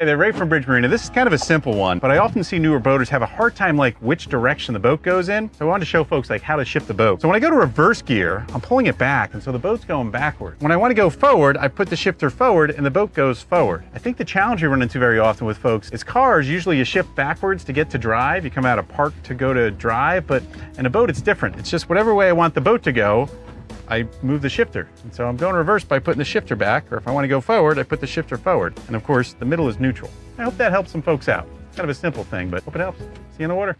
Hey there, Ray from Bridge Marina. This is kind of a simple one, but I often see newer boaters have a hard time like which direction the boat goes in. So I wanted to show folks like how to shift the boat. So when I go to reverse gear, I'm pulling it back, and so the boat's going backward. When I want to go forward, I put the shifter forward and the boat goes forward. I think the challenge we run into very often with folks is cars, usually you shift backwards to get to drive. You come out of park to go to drive, but in a boat it's different. It's just whatever way I want the boat to go, I move the shifter. And so I'm going reverse by putting the shifter back, or if I want to go forward, I put the shifter forward. And of course, the middle is neutral. I hope that helps some folks out. Kind of a simple thing, but hope it helps. See you in the water.